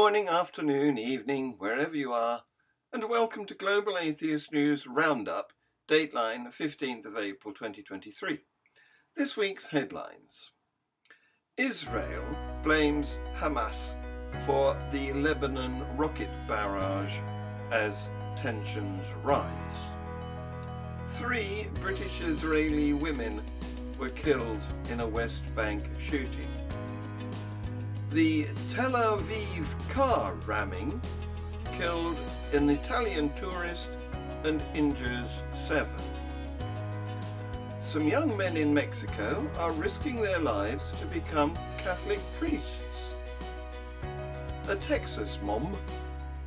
morning, afternoon, evening, wherever you are, and welcome to Global Atheist News Roundup, dateline 15th of April 2023. This week's headlines Israel blames Hamas for the Lebanon rocket barrage as tensions rise. Three British Israeli women were killed in a West Bank shooting. The Tel Aviv car ramming killed an Italian tourist and injures seven. Some young men in Mexico are risking their lives to become Catholic priests. A Texas mom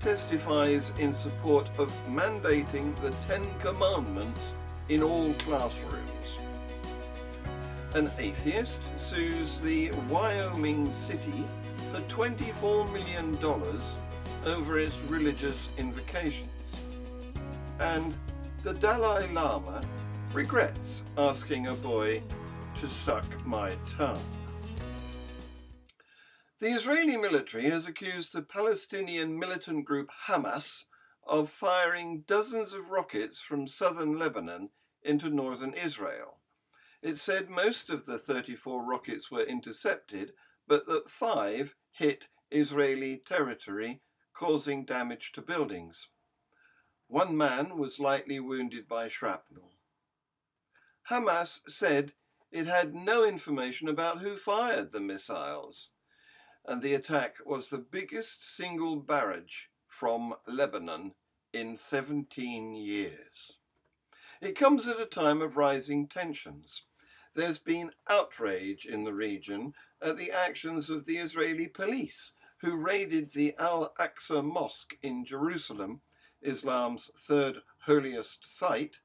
testifies in support of mandating the Ten Commandments in all classrooms. An atheist sues the Wyoming city for $24 million over its religious invocations. And the Dalai Lama regrets asking a boy to suck my tongue. The Israeli military has accused the Palestinian militant group Hamas of firing dozens of rockets from southern Lebanon into northern Israel. It said most of the 34 rockets were intercepted, but that five hit Israeli territory, causing damage to buildings. One man was lightly wounded by shrapnel. Hamas said it had no information about who fired the missiles, and the attack was the biggest single barrage from Lebanon in 17 years. It comes at a time of rising tensions there's been outrage in the region at the actions of the Israeli police, who raided the Al Aqsa Mosque in Jerusalem, Islam's third holiest site,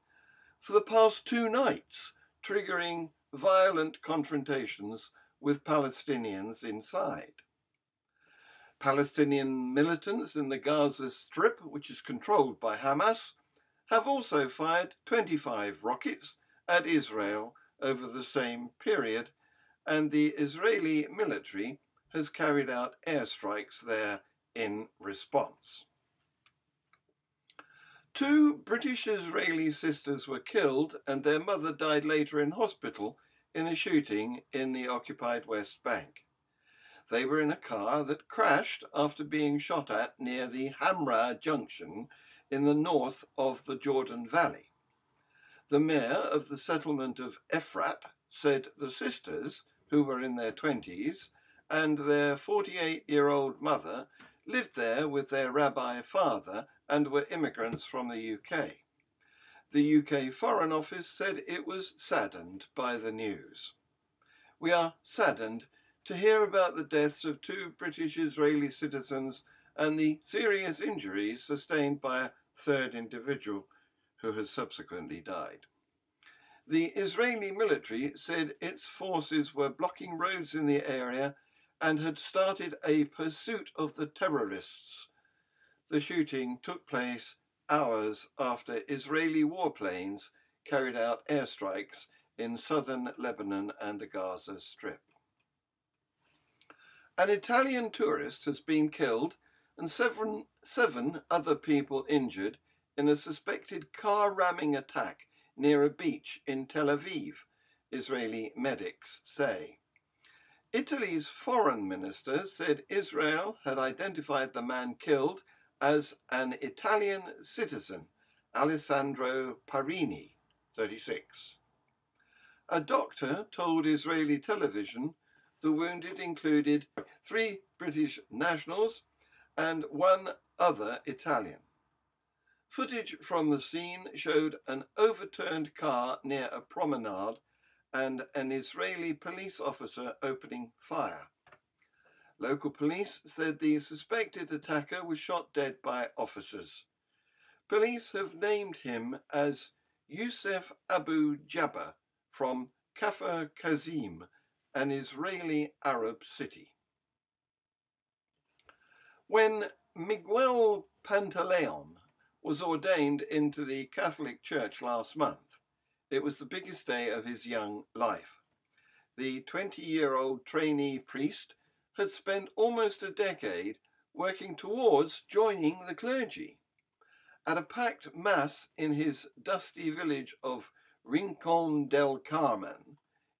for the past two nights, triggering violent confrontations with Palestinians inside. Palestinian militants in the Gaza Strip, which is controlled by Hamas, have also fired 25 rockets at Israel over the same period, and the Israeli military has carried out airstrikes there in response. Two British Israeli sisters were killed, and their mother died later in hospital in a shooting in the occupied West Bank. They were in a car that crashed after being shot at near the Hamra junction in the north of the Jordan Valley. The mayor of the settlement of Efrat said the sisters, who were in their 20s, and their 48 year old mother lived there with their rabbi father and were immigrants from the UK. The UK Foreign Office said it was saddened by the news. We are saddened to hear about the deaths of two British Israeli citizens and the serious injuries sustained by a third individual who has subsequently died. The Israeli military said its forces were blocking roads in the area and had started a pursuit of the terrorists. The shooting took place hours after Israeli warplanes carried out airstrikes in southern Lebanon and the Gaza Strip. An Italian tourist has been killed and seven, seven other people injured in a suspected car ramming attack near a beach in Tel Aviv, Israeli medics say. Italy's foreign minister said Israel had identified the man killed as an Italian citizen, Alessandro Parini, 36. A doctor told Israeli television the wounded included three British nationals and one other Italian. Footage from the scene showed an overturned car near a promenade and an Israeli police officer opening fire. Local police said the suspected attacker was shot dead by officers. Police have named him as Youssef Abu Jabba from Kafr Qasim, an Israeli Arab city. When Miguel Pantaleon was ordained into the Catholic Church last month. It was the biggest day of his young life. The 20 year old trainee priest had spent almost a decade working towards joining the clergy. At a packed mass in his dusty village of Rincon del Carmen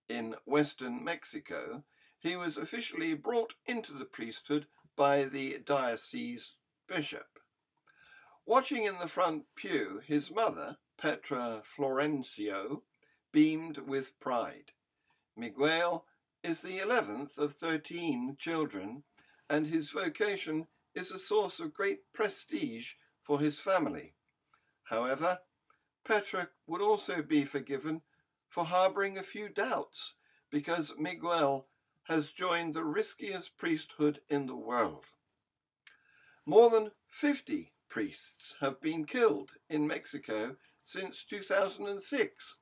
in western Mexico, he was officially brought into the priesthood by the diocese bishop. Watching in the front pew, his mother, Petra Florencio, beamed with pride. Miguel is the eleventh of thirteen children, and his vocation is a source of great prestige for his family. However, Petra would also be forgiven for harboring a few doubts because Miguel has joined the riskiest priesthood in the world. More than 50 priests have been killed in Mexico since 2006,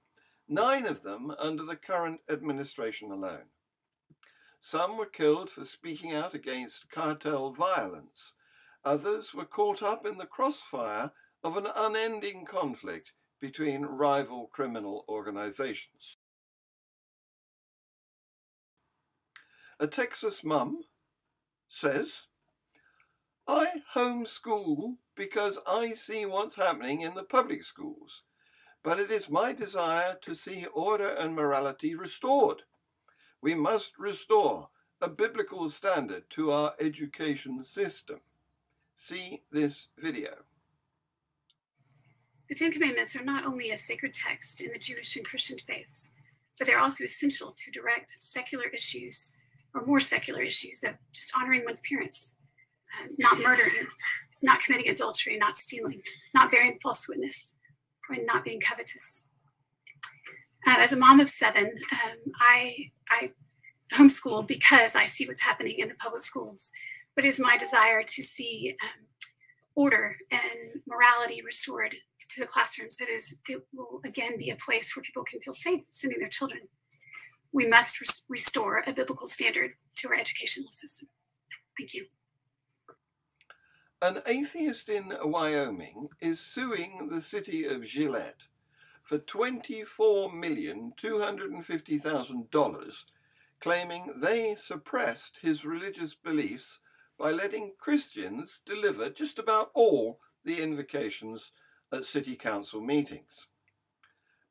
nine of them under the current administration alone. Some were killed for speaking out against cartel violence. Others were caught up in the crossfire of an unending conflict between rival criminal organizations. A Texas mum says, I homeschool because I see what's happening in the public schools, but it is my desire to see order and morality restored. We must restore a biblical standard to our education system. See this video. The Ten Commandments are not only a sacred text in the Jewish and Christian faiths, but they're also essential to direct secular issues or more secular issues of just honoring one's parents, not murdering, not committing adultery, not stealing, not bearing false witness, or not being covetous. Uh, as a mom of seven, um, I, I homeschool because I see what's happening in the public schools, but it is my desire to see um, order and morality restored to the classrooms. It is, it will again be a place where people can feel safe sending their children we must res- restore a biblical standard to our educational system. Thank you. An atheist in Wyoming is suing the city of Gillette for $24,250,000, claiming they suppressed his religious beliefs by letting Christians deliver just about all the invocations at city council meetings.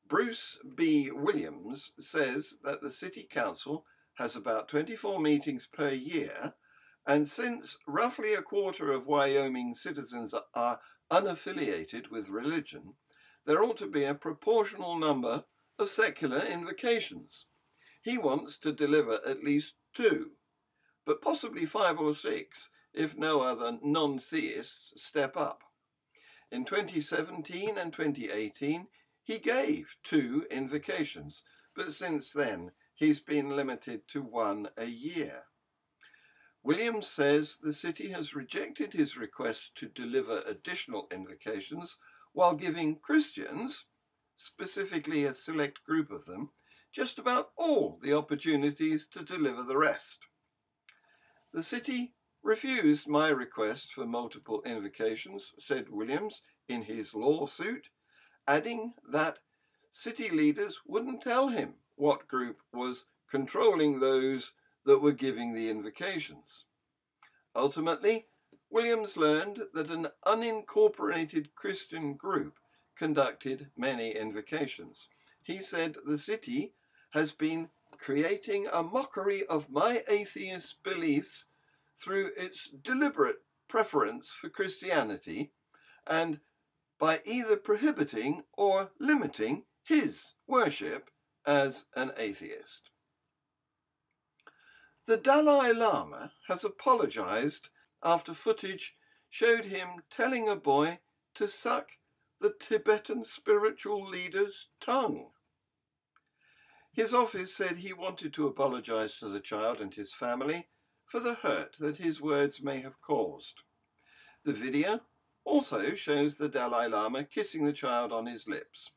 Bruce B. Williams says that the City Council has about 24 meetings per year, and since roughly a quarter of Wyoming citizens are unaffiliated with religion, there ought to be a proportional number of secular invocations. He wants to deliver at least two, but possibly five or six if no other non theists step up. In 2017 and 2018, he gave two invocations, but since then he's been limited to one a year. Williams says the city has rejected his request to deliver additional invocations while giving Christians, specifically a select group of them, just about all the opportunities to deliver the rest. The city refused my request for multiple invocations, said Williams in his lawsuit, adding that city leaders wouldn't tell him what group was controlling those that were giving the invocations. Ultimately, Williams learned that an unincorporated Christian group conducted many invocations. He said the city has been creating a mockery of my atheist beliefs through its deliberate preference for Christianity and by either prohibiting or limiting his worship as an atheist. The Dalai Lama has apologized after footage showed him telling a boy to suck the Tibetan spiritual leader's tongue. His office said he wanted to apologize to the child and his family for the hurt that his words may have caused. The video also shows the Dalai Lama kissing the child on his lips.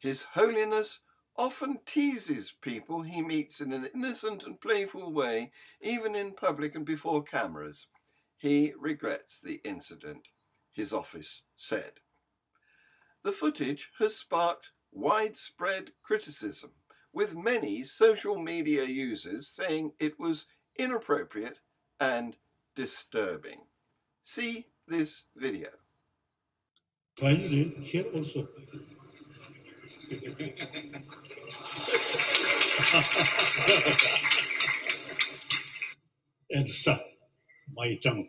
His Holiness often teases people he meets in an innocent and playful way, even in public and before cameras. He regrets the incident, his office said. The footage has sparked widespread criticism, with many social media users saying it was inappropriate and disturbing. See this video. Also. and son, my tongue.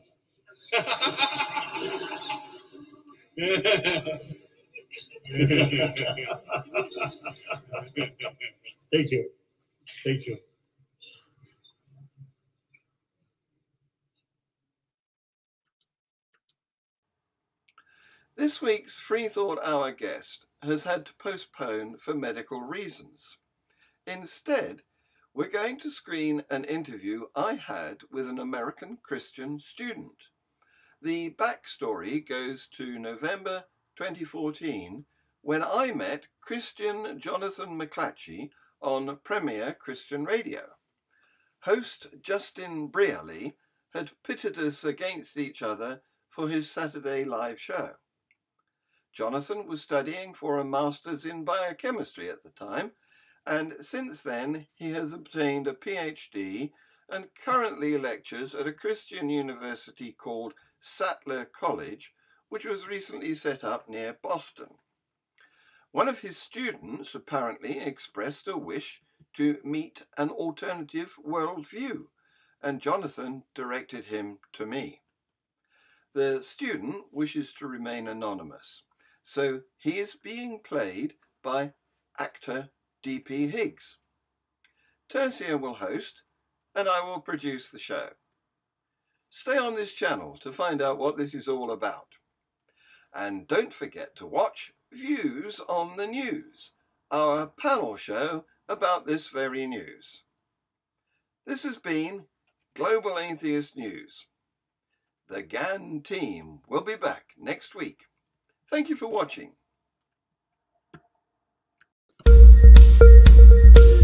Thank you. Thank you. This week's Free Thought Hour guest has had to postpone for medical reasons. Instead, we're going to screen an interview I had with an American Christian student. The backstory goes to November 2014 when I met Christian Jonathan McLatchie on Premier Christian Radio. Host Justin Brierley had pitted us against each other for his Saturday live show. Jonathan was studying for a master's in biochemistry at the time, and since then he has obtained a PhD and currently lectures at a Christian university called Sattler College, which was recently set up near Boston. One of his students apparently expressed a wish to meet an alternative worldview, and Jonathan directed him to me. The student wishes to remain anonymous, so he is being played by actor D.P. Higgs. Tercia will host, and I will produce the show. Stay on this channel to find out what this is all about. And don't forget to watch Views on the News, our panel show about this very news. This has been Global Atheist News. The GAN team will be back next week. Thank you for watching. Thank you.